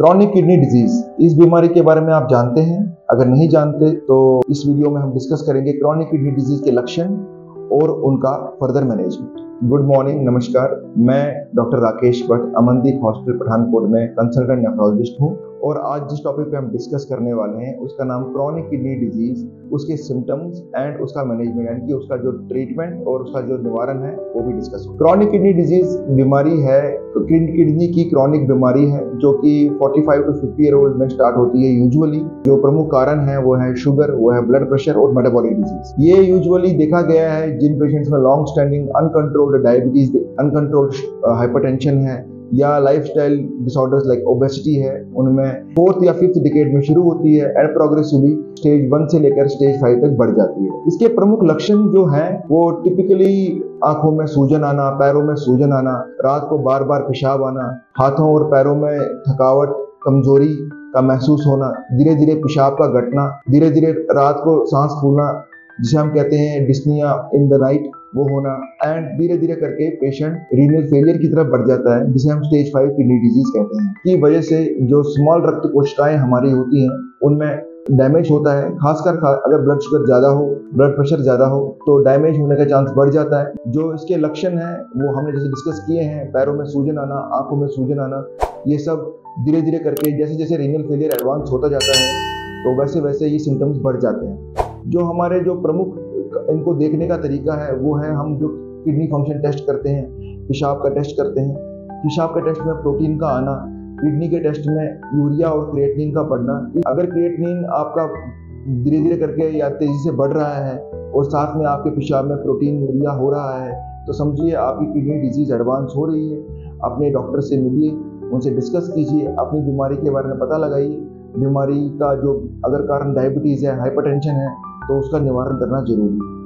Chronic kidney disease इस बीमारी के बारे में आप जानते हैं। अगर नहीं जानते तो इस वीडियो में हम डिस्कस करेंगे क्रॉनिक किडनी डिज़ीज़ के लक्षण और उनका फर्दर मैनेजमेंट गुड मॉर्निंग नमस्कार। मैं डॉक्टर राकेश भट्ट, अमनदीप हॉस्पिटल, पठानकोट में कंसल्टेंट नेफ्रोलॉजिस्ट हूँ और आज जिस टॉपिक पे हम डिस्कस करने वाले हैं, उसका नाम क्रॉनिक किडनी डिज़ीज़ उसके सिम्टम्स एंड उसका मैनेजमेंट यानी कि उसका जो ट्रीटमेंट और उसका जो निवारण है, वो भी डिस्कस हो क्रॉनिक किडनी डिज़ीज़ बीमारी है किडनी की क्रॉनिक बीमारी है, जो कि 45 टू 50 ईयर ओल्ड में स्टार्ट होती है यूजुअली जो प्रमुख कारण है, वो है शुगर वो है ब्लड प्रेशर और मेटाबॉलिक डिज़ीज़ ये यूजुअली देखा गया है जिन पेशेंट्स में long standing uncontrolled diabetes uncontrolled hypertension है, या लाइफस्टाइल डिसऑर्डर्स लाइक ओबेसिटी है, उनमें फोर्थ या फिफ्थ डिकेड में शुरू होती है एंड प्रोग्रेसिवली स्टेज वन से लेकर स्टेज फाइव तक बढ़ जाती है। इसके प्रमुख लक्षण जो हैं, वो टिपिकली आँखों में सूजन आना, पैरों में सूजन आना, रात को बार बार पेशाब आना, हाथों और पैरों में थकावट, कमज़ोरी का महसूस होना धीरे धीरे पेशाब का घटना धीरे धीरे रात को सांस फूलना, जिसे हम कहते हैं डिस्निया इन द नाइट वो होना एंड धीरे धीरे करके पेशेंट रीनल फेलियर की तरफ़ बढ़ जाता है जिसे हम स्टेज फाइव किडनी डिज़ीज़ कहते हैं। की वजह से जो स्मॉल रक्त कोशिकाएँ हमारी होती हैं उनमें डैमेज होता है। खासकर खा, अगर ब्लड शुगर ज़्यादा हो ब्लड प्रेशर ज़्यादा हो तो डैमेज होने का चांस बढ़ जाता है। जो इसके लक्षण हैं वो हमने जैसे डिस्कस किए हैं पैरों में सूजन आना आँखों में सूजन आना ये सब धीरे धीरे करके जैसे जैसे रीनल फेलियर एडवांस होता जाता है तो वैसे वैसे ये सिम्टम्स बढ़ जाते हैं। जो हमारे जो प्रमुख इनको देखने का तरीका है, वो है हम जो किडनी फ़ंक्शन टेस्ट करते हैं, पेशाब का टेस्ट करते हैं। पेशाब के टेस्ट में प्रोटीन का आना, किडनी के टेस्ट में यूरिया और क्रिएटनिन का बढ़ना। अगर क्रिएटनिन आपका धीरे धीरे करके या तेज़ी से बढ़ रहा है और साथ में आपके पेशाब में प्रोटीन यूरिया हो रहा है तो समझिए आपकी किडनी डिज़ीज़ एडवांस हो रही है। अपने डॉक्टर से मिलिए, उनसे डिस्कस कीजिए, अपनी बीमारी के बारे में पता लगाइए। बीमारी का जो अगर कारण डायबिटीज़ है हाइपरटेंशन है तो उसका निवारण करना ज़रूरी है।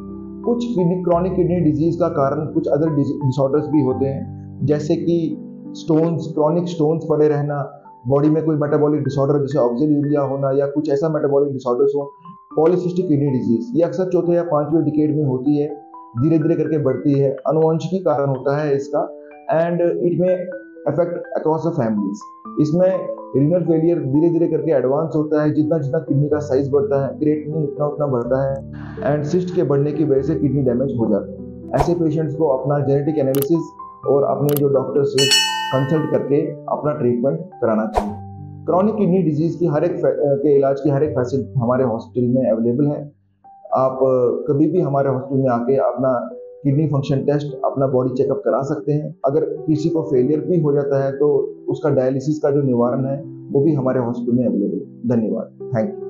कुछ क्रॉनिक किडनी डिज़ीज़ का कारण कुछ अदर डिसऑर्डर्स भी होते हैं। जैसे कि स्टोन्स क्रॉनिक स्टोन्स पड़े रहना बॉडी में कोई मेटाबॉलिक डिसऑर्डर जैसे ऑक्सिल यूरिया होना या कुछ ऐसा मेटाबॉलिक डिसऑर्डर्स हो पॉलिसिस्टिक किडनी डिज़ीज़ ये अक्सर चौथे या पाँचवें डिकेड में होती है धीरे धीरे करके बढ़ती है, अनुवंशिकी कारण होता है इसका एंड इट में अफेक्ट अक्रॉस द फैमिलीज़ इसमें रीनल फेलियर धीरे धीरे करके एडवांस होता है। जितना जितना किडनी का साइज़ बढ़ता है क्रिएटिनिन उतना उतना बढ़ता है। एंड सिस्ट के बढ़ने की वजह से किडनी डैमेज हो जाता है। ऐसे पेशेंट्स को अपना जेनेटिक एनालिसिस और अपने जो डॉक्टर से कंसल्ट करके अपना ट्रीटमेंट कराना चाहिए। क्रॉनिक किडनी डिज़ीज़ की हर एक के इलाज की हर एक फैसिलिटी हमारे हॉस्पिटल में अवेलेबल है। आप कभी भी हमारे हॉस्पिटल में आके अपना किडनी फ़ंक्शन टेस्ट अपना बॉडी चेकअप करा सकते हैं। अगर किसी को फेलियर भी हो जाता है तो उसका डायलिसिस का जो निवारण है, वो भी हमारे हॉस्पिटल में अवेलेबल है। धन्यवाद। Thank you